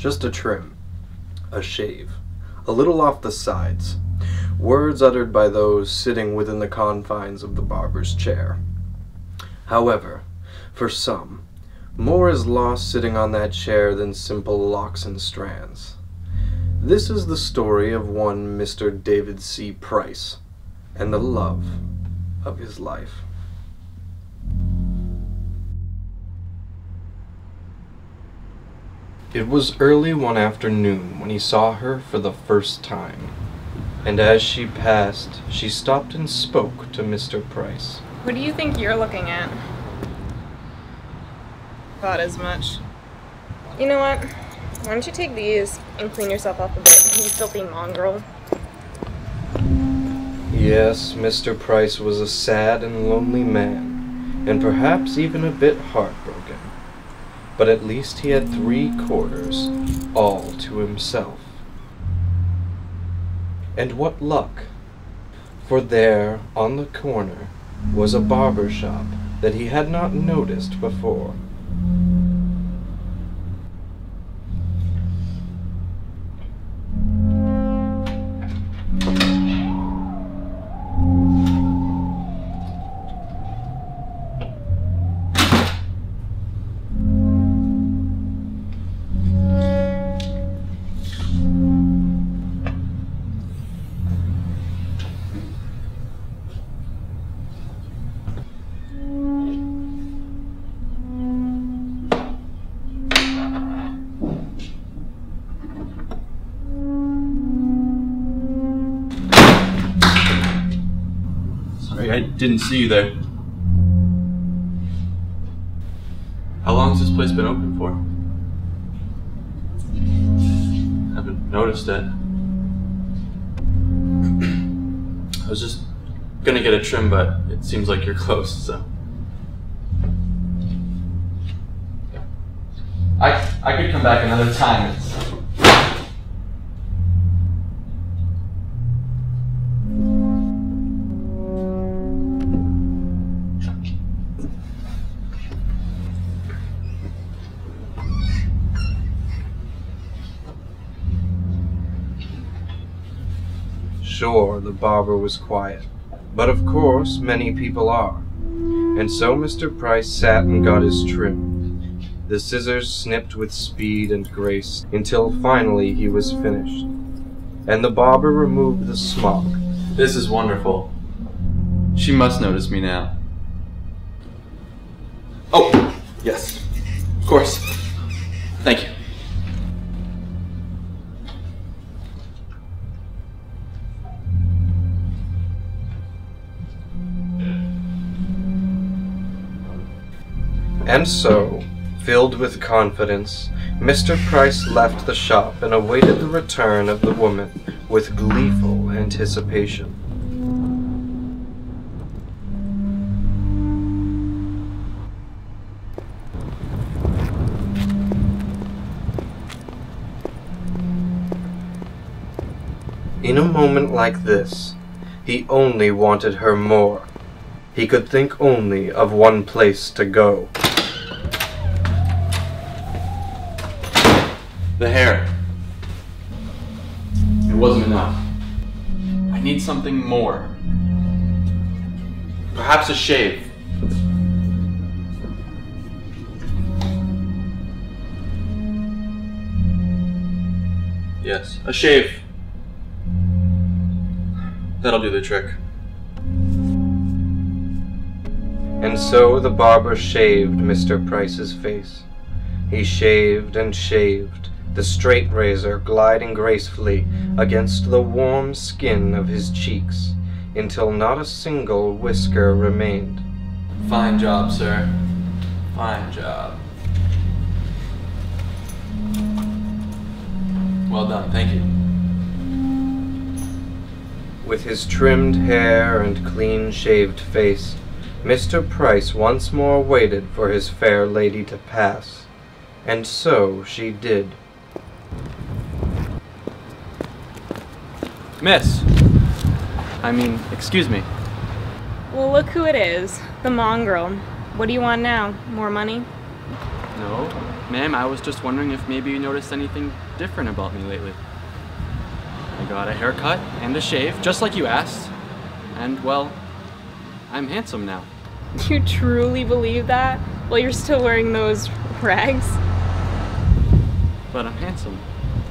Just a trim, a shave, a little off the sides. Words uttered by those sitting within the confines of the barber's chair. However, for some, more is lost sitting on that chair than simple locks and strands. This is the story of one Mr. David C. Price and the love of his life. It was early one afternoon when he saw her for the first time, and as she passed, she stopped and spoke to Mr. Price. What do you think you're looking at? Thought as much. You know what? Why don't you take these and clean yourself up a bit, you filthy mongrel? Yes, Mr. Price was a sad and lonely man, and perhaps even a bit heartbroken. But at least he had three quarters, all to himself. And what luck! For there, on the corner, was a barber shop that he had not noticed before. Didn't see you there. How long has this place been open for? Haven't noticed it. I was just gonna get a trim, but it seems like you're closed, so. I I could come back another time. It's, Sure, the barber was quiet, but of course many people are. And so Mr. Price sat and got his trim. The scissors snipped with speed and grace until finally he was finished. And the barber removed the smock. this is wonderful. She must notice me now. Oh, yes. Of course. Thank you. And so, filled with confidence, Mr. Price left the shop and awaited the return of the woman with gleeful anticipation. In a moment like this, he only wanted her more. He could think only of one place to go. The hair. It wasn't enough. I need something more. Perhaps a shave. Yes, a shave. That'll do the trick. And so the barber shaved Mr. Price's face. He shaved and shaved, the straight razor gliding gracefully against the warm skin of his cheeks, until not a single whisker remained. Fine job, sir. Fine job. Well done, thank you. With his trimmed hair and clean shaved face, Mr. Price once more waited for his fair lady to pass. And so she did. Miss! I mean, excuse me. Well, look who it is. The mongrel. What do you want now? More money? No, ma'am, I was just wondering if maybe you noticed anything different about me lately. I got a haircut and a shave, just like you asked. And, well, I'm handsome now. You truly believe that? While you're still wearing those rags? But I'm handsome.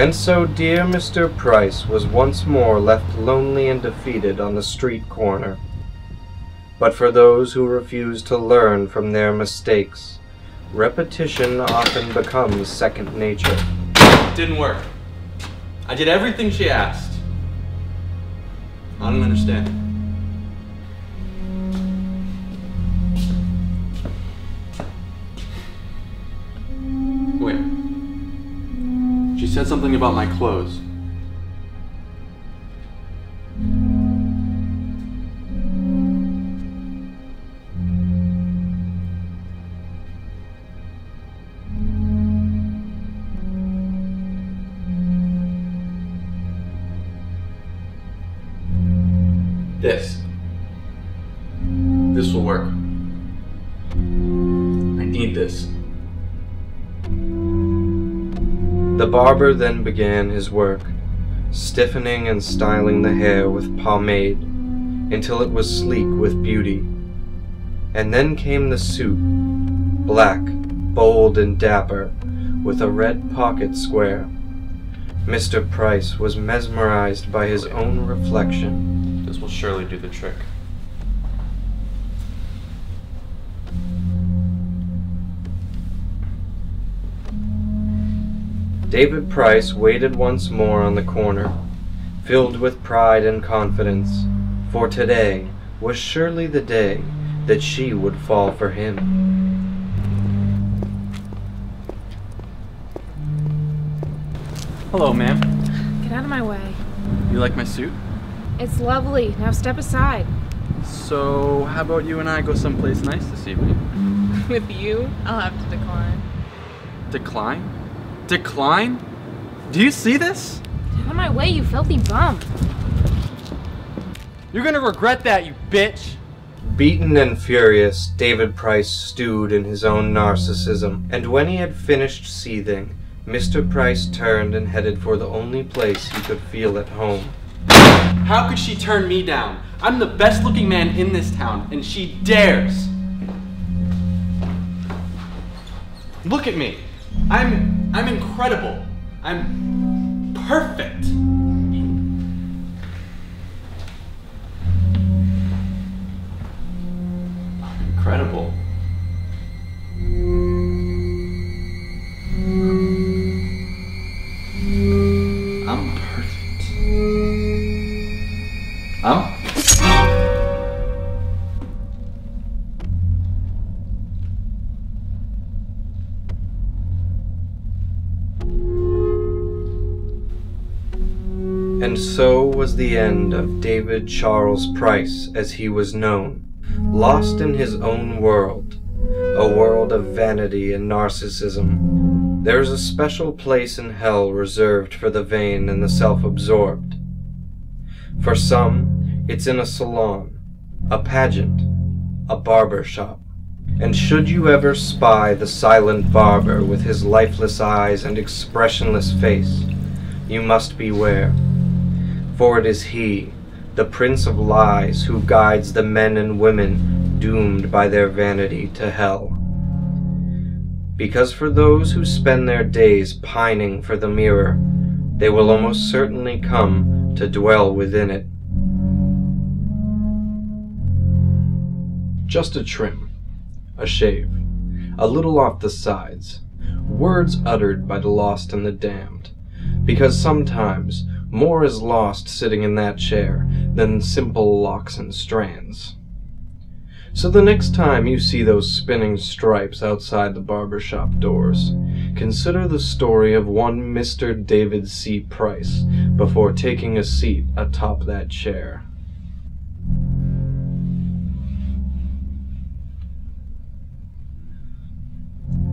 And so dear Mr. Price was once more left lonely and defeated on the street corner. But for those who refuse to learn from their mistakes, repetition often becomes second nature. Didn't work. I did everything she asked. I don't understand. Said something about my clothes. This. This will work. I need this. The barber then began his work, stiffening and styling the hair with pomade until it was sleek with beauty. And then came the suit, black, bold, and dapper, with a red pocket square. Mr. Price was mesmerized by his own reflection. This will surely do the trick. David Price waited once more on the corner, filled with pride and confidence, for today was surely the day that she would fall for him. Hello, ma'am. Get out of my way. You like my suit? It's lovely. Now step aside. So, how about you and I go someplace nice this evening? With you? I'll have to decline. Decline? Decline? Do you see this? Get out of my way, you filthy bum. You're gonna regret that, you bitch! Beaten and furious, David Price stewed in his own narcissism, and when he had finished seething, Mr. Price turned and headed for the only place he could feel at home. How could she turn me down? I'm the best looking man in this town, and she dares! Look at me! I'm I'm incredible. I'm perfect. Incredible. And so was the end of David Charles Price as he was known, lost in his own world, a world of vanity and narcissism. There is a special place in hell reserved for the vain and the self-absorbed. For some, it's in a salon, a pageant, a barber shop. And should you ever spy the silent barber with his lifeless eyes and expressionless face, you must beware. For it is he, the prince of lies, who guides the men and women doomed by their vanity to hell. Because for those who spend their days pining for the mirror, they will almost certainly come to dwell within it. Just a trim, a shave, a little off the sides, words uttered by the lost and the damned, because sometimes more is lost sitting in that chair than simple locks and strands. So the next time you see those spinning stripes outside the barber shop doors, consider the story of one Mr. David C. Price before taking a seat atop that chair.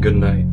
Good night.